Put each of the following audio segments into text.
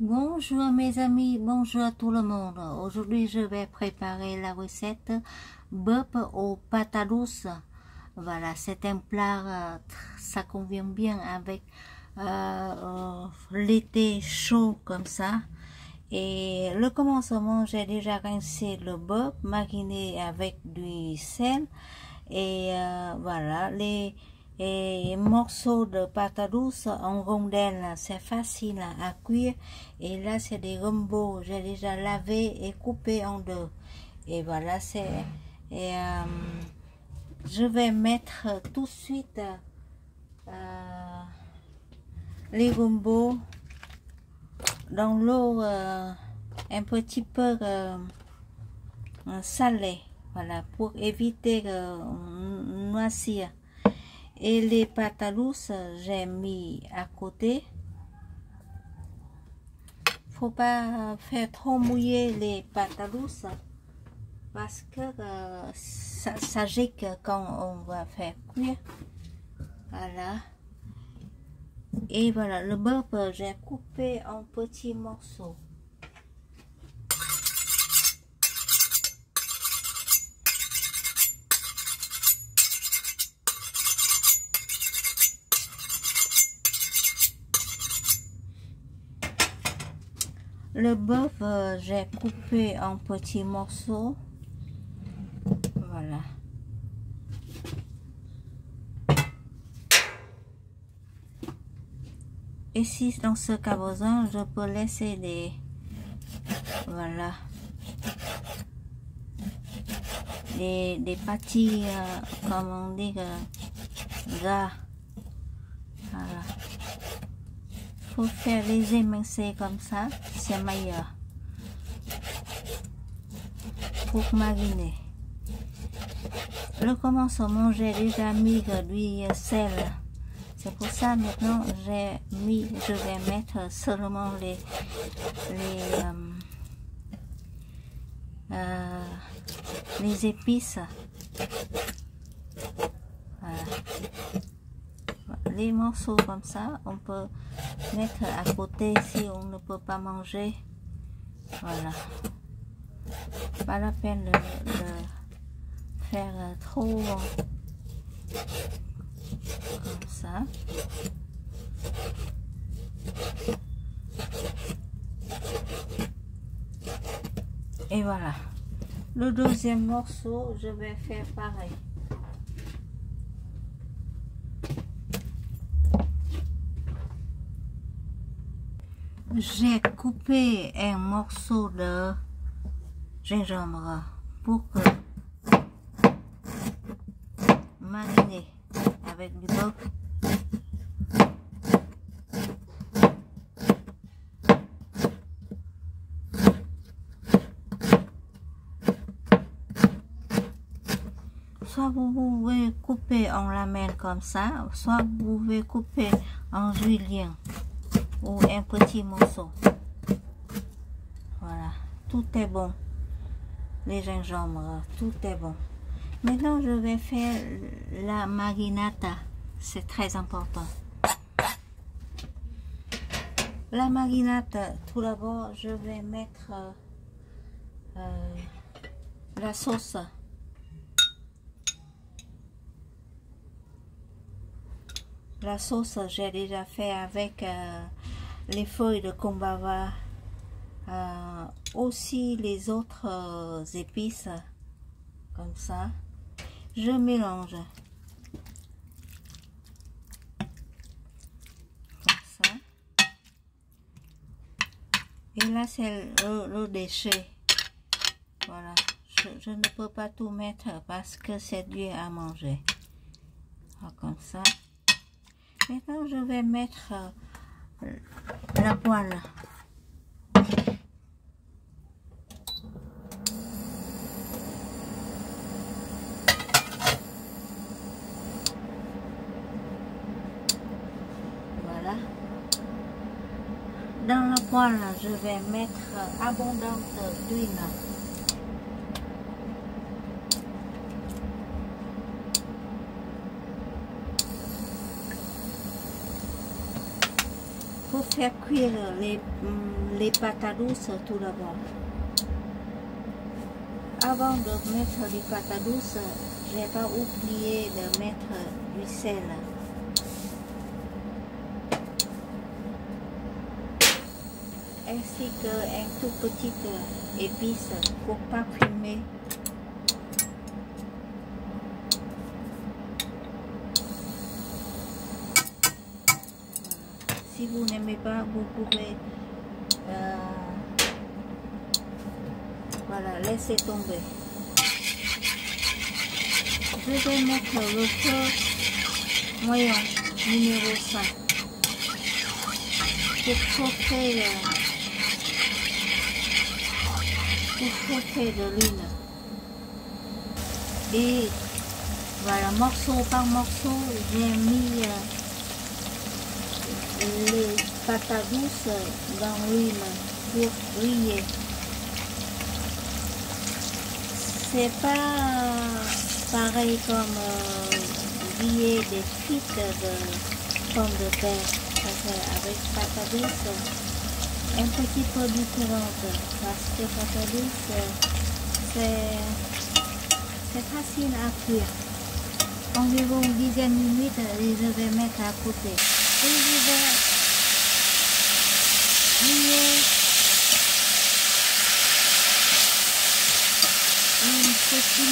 Bonjour mes amis, bonjour à tout le monde. Aujourd'hui je vais préparer la recette bœuf aux pâtes douces. Voilà, c'est un plat, euh, ça convient bien avec euh, euh, l'été chaud comme ça. Et le commencement, j'ai déjà rincé le bœuf, mariné avec du sel. Et voilà, les et morceaux de pâte douce en rondelles, c'est facile à cuire. Et là, c'est des rombos, j'ai déjà lavé et coupé en deux. Et voilà, c'est... Et euh, je vais mettre tout de suite euh, les rombos dans l'eau euh, un petit peu salée. Voilà, pour éviter de noisir. Et les pâtes j'ai mis à côté. Faut pas faire trop mouiller les pâtes parce que euh, ça, quand on va faire cuire. Voilà. Et voilà, le beurre, j'ai coupé en petits morceaux. Le bœuf, euh, j'ai coupé en petits morceaux. Voilà. Ici, dans ce cabotin, je peux laisser des... Voilà. Des, des pâtis, euh, comme on dit, euh, gras. Voilà faire les émincer comme ça, c'est meilleur. Pour mariner. Le commencement, j'ai déjà mis du sel. C'est pour ça maintenant j'ai mis, je vais mettre seulement les les, euh, euh, les épices. Les morceaux comme ça, on peut mettre à côté si on ne peut pas manger. Voilà. Pas la peine de, faire trop comme ça. Et voilà. Le deuxième morceau, je vais faire pareil. J'ai coupé un morceau de gingembre pour que mariner avec du beurre. Soit vous pouvez couper en la main comme ça, soit vous pouvez couper en juillet ou un petit morceau. Voilà, tout est bon. Les gingembres, tout est bon. Maintenant, je vais faire la marinata. C'est très important. La marinata, tout d'abord, je vais mettre euh, la sauce. La sauce, j'ai déjà fait avec euh, les feuilles de kombava, euh, aussi les autres euh, épices, comme ça. Je mélange. Comme ça. Et là, c'est le, déchet. Voilà. Je, je, ne peux pas tout mettre parce que c'est dur à manger. comme ça. Maintenant, je vais mettre euh, la poêle. Voilà. Dans la poêle, je vais mettre abondante d'huile. Faire cuire les, hum, les patates douces tout d'abord. Avant de mettre les patates douces, j'ai pas oublié de mettre du sel. Ainsi qu'un tout petit épice pour parfumer si vous n'aimez pas, vous pouvez voilà, laisser tomber. Je vais mettre le feu moyen numéro 5 pour chauffer, pour chauffer de l'huile. Et voilà, morceau par morceau, j'ai mis les patates douces dans l'huile pour griller. C'est pas pareil comme euh, griller des frites de pommes de terre. Parce qu'avec douces, un petit peu différente. Parce que c'est c'est facile à cuire. Environ une dizaine de minutes, je vais mettre à côté. Et je vais un petit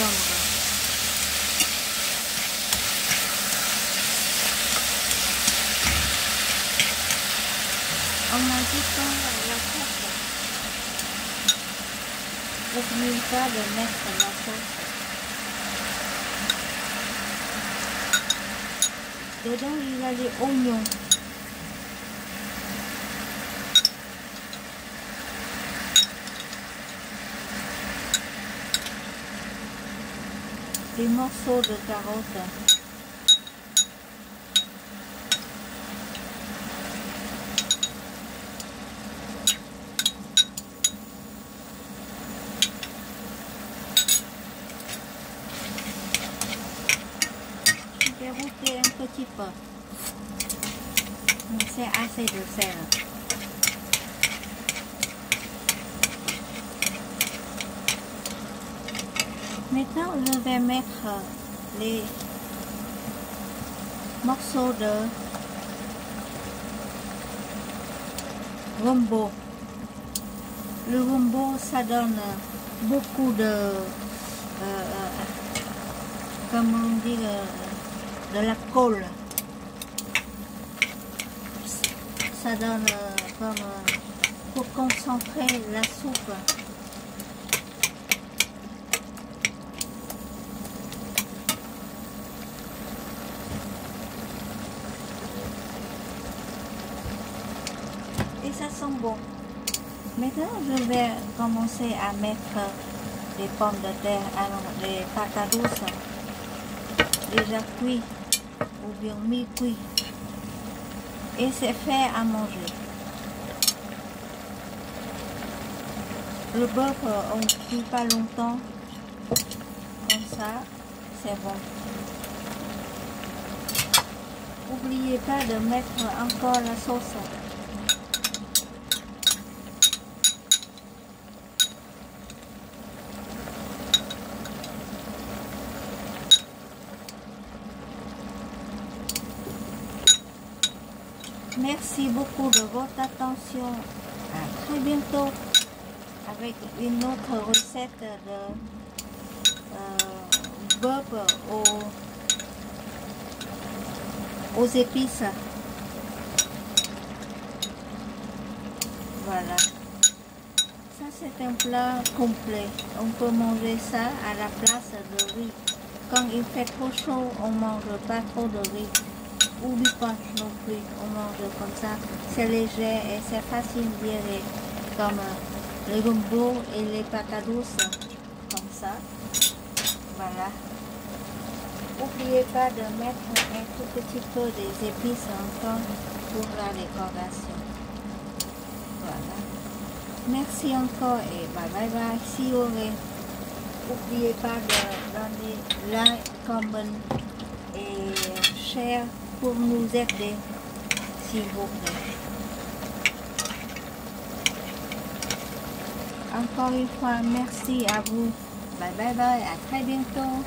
au. Sauce. N'oubliez pas de mettre la sauce. Dedans, il y a les oignons. Des morceaux de carottes. Je vais peu. Mais C'est assez de sel. Maintenant, je vais mettre les morceaux de gombo. Le gombo, ça donne beaucoup de, euh, euh, comme on dit, euh, de la colle. Ça donne euh, comme euh, pour concentrer la soupe. et ça sent bon. Maintenant, je vais commencer à mettre les pommes de terre, les patates douces, déjà cuits ou bien mi-cuits. Et c'est fait à manger. Le bœuf, on ne cuit pas longtemps. Comme ça, c'est bon. N'oubliez pas de mettre encore la sauce. Merci beaucoup de votre attention. À très bientôt avec une autre recette de euh, bœuf aux, aux épices. Voilà. Ça c'est un plat complet. On peut manger ça à la place de riz. Quand il fait trop chaud, on mange pas trop de riz ou du pain non plus. On mange comme ça. C'est léger et c'est facile d'y. Comme euh, les gombo et les patates douces. Comme ça. Voilà. N'oubliez pas de mettre un tout petit peu des épices encore pour la décoration. Voilà. Merci encore et bye bye bye. See you again. n'oubliez pas de donner like, comment et share pour nous aider, s'il vous plaît. Encore une fois, merci à vous. Bye bye bye, à très bientôt.